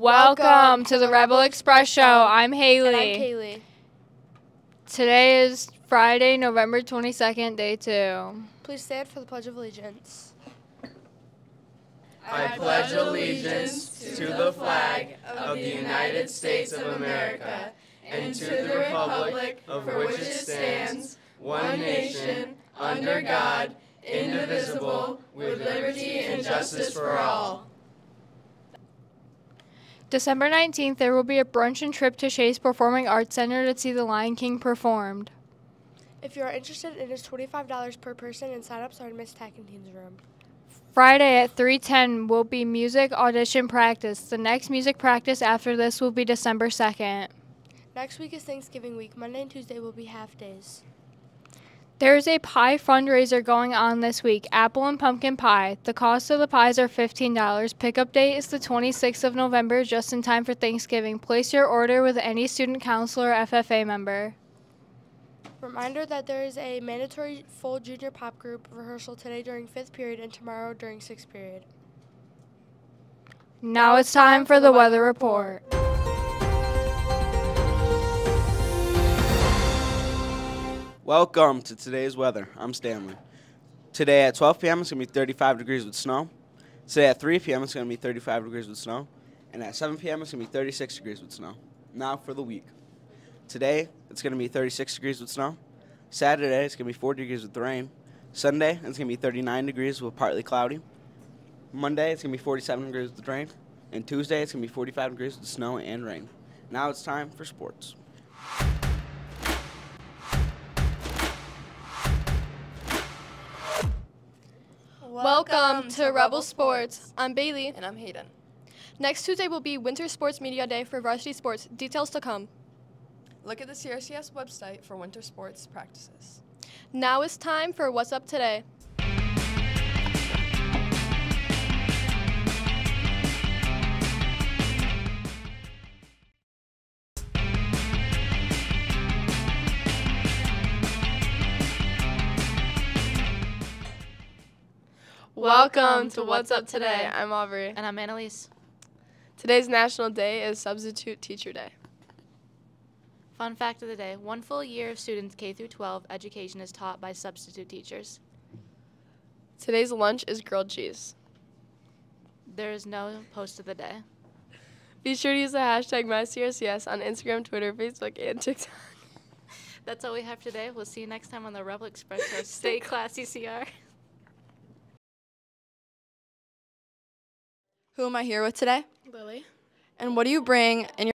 Welcome to the Rebel Express Show. I'm Haley. And I'm Kaylee. Today is Friday, November 22nd, day two. Please stand for the Pledge of Allegiance. I pledge allegiance to the flag of the United States of America and to the republic for which it stands, one nation, under God, indivisible, with liberty and justice for all. December 19th, there will be a brunch and trip to Shea's Performing Arts Center to see The Lion King performed. If you are interested, it is $25 per person and sign-ups are in Miss Tackenteen's room. Friday at 3:10 will be music audition practice. The next music practice after this will be December 2nd. Next week is Thanksgiving week. Monday and Tuesday will be half days. There is a pie fundraiser going on this week, apple and pumpkin pie. The cost of the pies are $15. Pickup date is the 26th of November, just in time for Thanksgiving. Place your order with any student council or FFA member. Reminder that there is a mandatory full junior pop group rehearsal today during fifth period and tomorrow during sixth period. Now it's time for the weather report. Welcome to today's weather. I'm Stanley. Today at 12 p.m. it's going to be 35 degrees with snow. Today at 3 p.m. it's going to be 35 degrees with snow. And at 7 p.m. it's going to be 36 degrees with snow. Now for the week. Today it's going to be 36 degrees with snow. Saturday it's going to be 40 degrees with rain. Sunday it's going to be 39 degrees with partly cloudy. Monday it's going to be 47 degrees with rain. And Tuesday it's going to be 45 degrees with snow and rain. Now it's time for sports. Welcome to Rebel Sports. I'm Bailey. And I'm Hayden. Next Tuesday will be Winter Sports Media Day for varsity sports. Details to come. Look at the CRCS website for winter sports practices. Now it's time for What's Up Today. Welcome to What's Up Today. I'm Aubrey. And I'm Annalise. Today's National Day is Substitute Teacher Day. Fun fact of the day one full year of students K through 12 education is taught by substitute teachers. Today's lunch is grilled cheese. There is no post of the day. Be sure to use the hashtag MyCRCS on Instagram, Twitter, Facebook, and TikTok. That's all we have today. We'll see you next time on the Rebel Express Stay classy, CR. Who am I here with today? Lily. And what do you bring in your